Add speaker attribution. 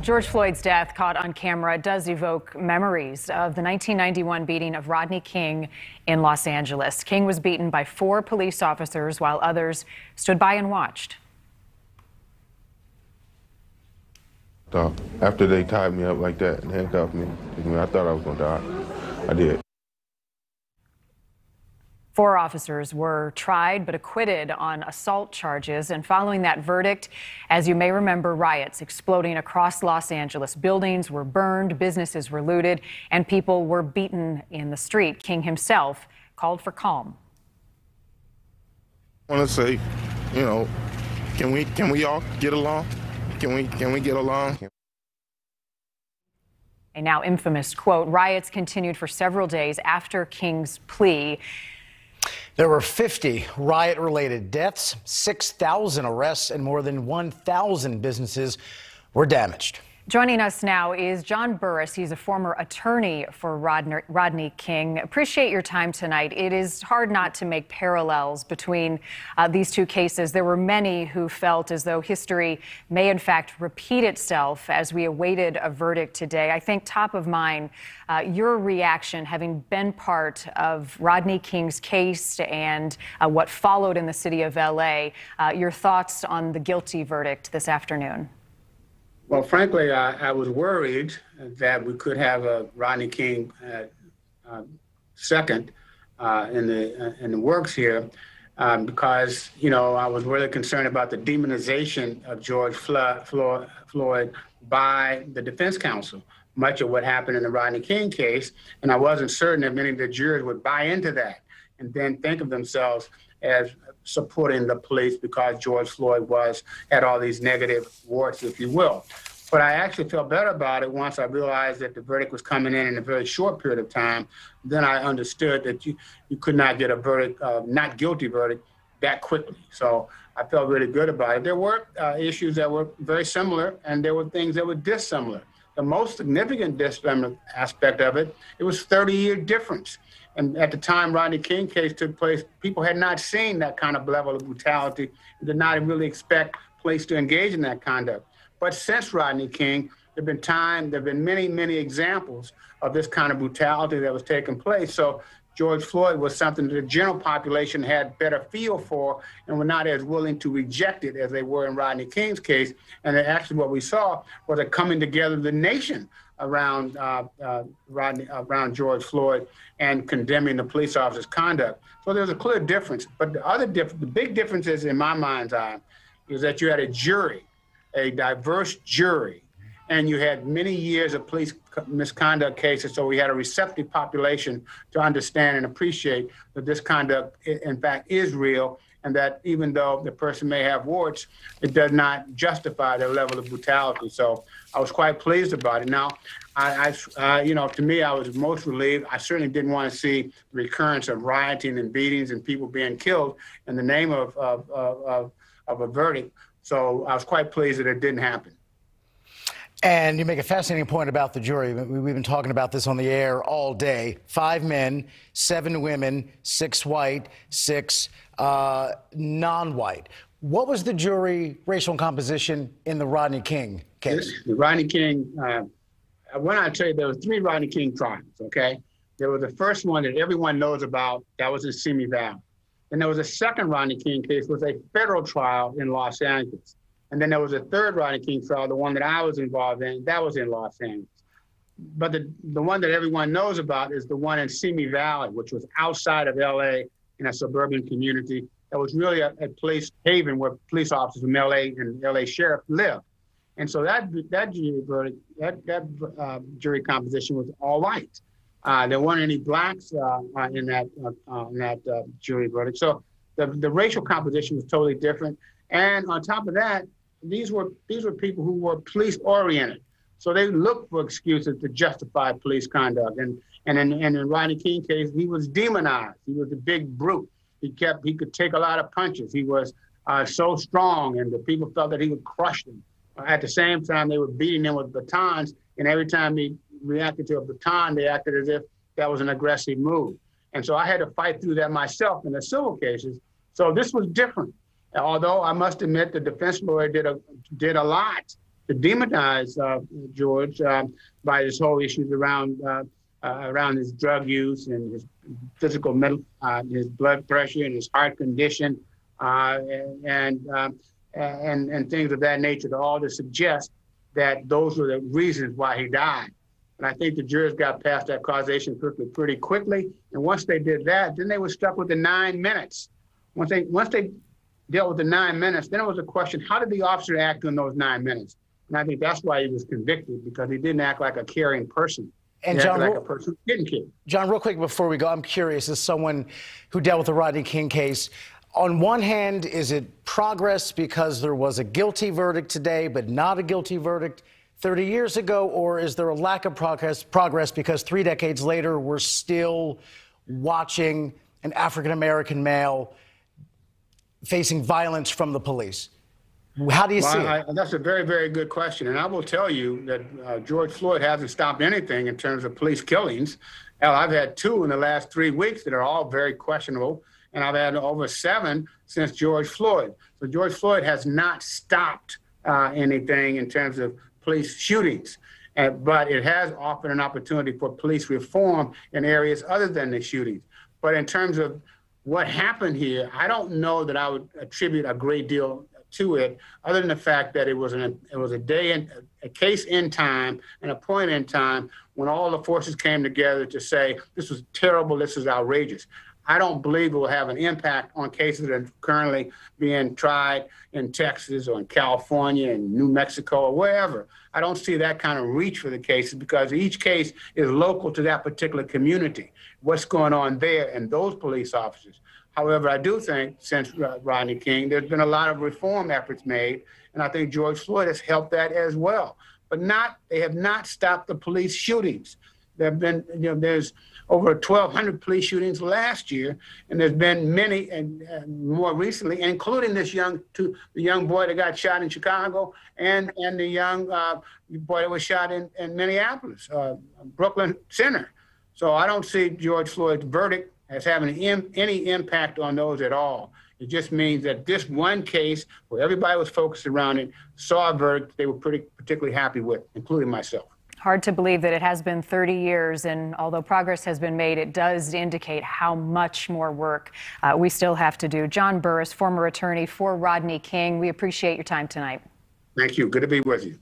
Speaker 1: George Floyd's death, caught on camera, does evoke memories of the 1991 beating of Rodney King in Los Angeles. King was beaten by four police officers while others stood by and watched.
Speaker 2: After they tied me up like that and handcuffed me, I thought I was going to die. I did.
Speaker 1: Four officers were tried but acquitted on assault charges. And following that verdict, as you may remember, riots exploding across Los Angeles. Buildings were burned, businesses were looted, and people were beaten in the street. King himself called for calm.
Speaker 2: I want to say, you know, can we can we all get along? Can we can we get along?
Speaker 1: A now infamous quote. Riots continued for several days after King's plea.
Speaker 3: There were 50 riot related deaths, 6,000 arrests, and more than 1,000 businesses were damaged.
Speaker 1: Joining us now is John Burris. He's a former attorney for Rodney King. Appreciate your time tonight. It is hard not to make parallels between uh, these two cases. There were many who felt as though history may, in fact, repeat itself as we awaited a verdict today. I think top of mind, uh, your reaction, having been part of Rodney King's case and uh, what followed in the city of LA, uh, your thoughts on the guilty verdict this afternoon.
Speaker 4: Well, frankly, I, I, was worried that we could have a Rodney King uh, uh, second uh, in the uh, in the works here, um, because you know I was really concerned about the demonization of George Floyd, Floyd by the defense counsel. Much of what happened in the Rodney King case, and I wasn't certain if many of the jurors would buy into that and then think of themselves as supporting the police because George Floyd was had all these negative warts, if you will. But I actually felt better about it once I realized that the verdict was coming in in a very short period of time. Then I understood that you, you could not get a verdict, uh, not guilty verdict, that quickly. So I felt really good about it. There were uh, issues that were very similar, and there were things that were dissimilar. The most significant dissimilar aspect of it, it was 30 year difference. And at the time Rodney King case took place, people had not seen that kind of level of brutality, and did not really expect police to engage in that conduct. But since Rodney King, there have been time, there have been many, many examples of this kind of brutality that was taking place. So George Floyd was something that the general population had better feel for and were not as willing to reject it as they were in Rodney King's case. And actually, what we saw was a coming together of the nation around uh, uh, Rodney, around George Floyd and condemning the police officer's conduct. So there's a clear difference. But the other diff- the big difference is, in my mind's eye, is that you had a jury, a diverse jury and you had many years of police misconduct cases. So we had a receptive population to understand and appreciate that this conduct, in fact, is real, and that even though the person may have warts, it does not justify their level of brutality. So I was quite pleased about it. Now, I, I uh, you know, to me, I was most relieved. I certainly didn't want to see the recurrence of rioting and beatings and people being killed in the name of, of, of, of a verdict. So I was quite pleased that it didn't happen.
Speaker 3: And you make a fascinating point about the jury. We've been talking about this on the air all day. Five men, seven women, six white, six uh, non white. What was the jury racial composition in the Rodney King case?
Speaker 4: The Rodney King, uh, when I tell you, there were three Rodney King trials, okay? There was the first one that everyone knows about, that was in Simi Valley. And there was a second Rodney King case, was a federal trial in Los Angeles. And then there was a third Rodney King trial, the one that I was involved in, that was in Los Angeles. But the, the one that everyone knows about is the one in Simi Valley, which was outside of LA in a suburban community. That was really a, a place haven where police officers from LA and LA sheriff live. And so that that jury verdict, that that uh, jury composition was all white. Uh, there weren't any blacks uh, uh in that uh, uh, in that jury verdict. So the the racial composition was totally different. And on top of that, these were these were people who were police oriented. So they looked for excuses to justify police conduct. And and in, and in Rodney King case, he was demonized. He was a big brute. He kept he could take a lot of punches. He was uh, so strong, and the people felt that he would crush them. At the same time, they were beating him with batons, and every time he reacted to a baton, they acted as if that was an aggressive move. And so I had to fight through that myself in the civil cases. So this was different although I must admit the defense lawyer did a did a lot to demonize uh, George um, by his whole issues around uh, uh, around his drug use and his physical mental, uh, his blood pressure and his heart condition, uh, and and, um, and and things of that nature, to all to suggest that those were the reasons why he died. And I think the jurors got past that causation quickly, pretty quickly. And once they did that, then they were stuck with the nine minutes. Once they once they dealt with the nine minutes, then it was a question: How did the officer act in those nine minutes? And I think that's why he was convicted because he didn't act like a caring person.
Speaker 3: And John,
Speaker 4: like
Speaker 3: real-
Speaker 4: a person who didn't care.
Speaker 3: John, real quick before we go, I'm curious, as someone who dealt with the Rodney King case, on one hand, is it progress because there was a guilty verdict today, but not a guilty verdict 30 years ago, or is there a lack of progress, progress because three decades later, we're still watching an African American male facing violence from the police? How do you see
Speaker 4: Well,
Speaker 3: it?
Speaker 4: I, that's a very, very good question. And I will tell you that uh, George Floyd hasn't stopped anything in terms of police killings. Hell, I've had two in the last three weeks that are all very questionable. And I've had over seven since George Floyd. So George Floyd has not stopped uh, anything in terms of police shootings. Uh, but it has offered an opportunity for police reform in areas other than the shootings. But in terms of what happened here, I don't know that I would attribute a great deal to it, other than the fact that it was an it was a day in a case in time and a point in time when all the forces came together to say this was terrible, this is outrageous. I don't believe it will have an impact on cases that are currently being tried in Texas or in California and New Mexico or wherever. I don't see that kind of reach for the cases because each case is local to that particular community. What's going on there and those police officers. However, I do think since Rodney King, there's been a lot of reform efforts made, and I think George Floyd has helped that as well. But not, they have not stopped the police shootings. There have been, you know, there's over 1,200 police shootings last year, and there's been many, and, and more recently, including this young, the young boy that got shot in Chicago, and and the young uh, boy that was shot in, in Minneapolis, uh, Brooklyn Center. So I don't see George Floyd's verdict as having Im- any impact on those at all. It just means that this one case where everybody was focused around it saw a verdict they were pretty particularly happy with, including myself.
Speaker 1: Hard to believe that it has been 30 years, and although progress has been made, it does indicate how much more work uh, we still have to do. John Burris, former attorney for Rodney King, we appreciate your time tonight.
Speaker 4: Thank you. Good to be with you.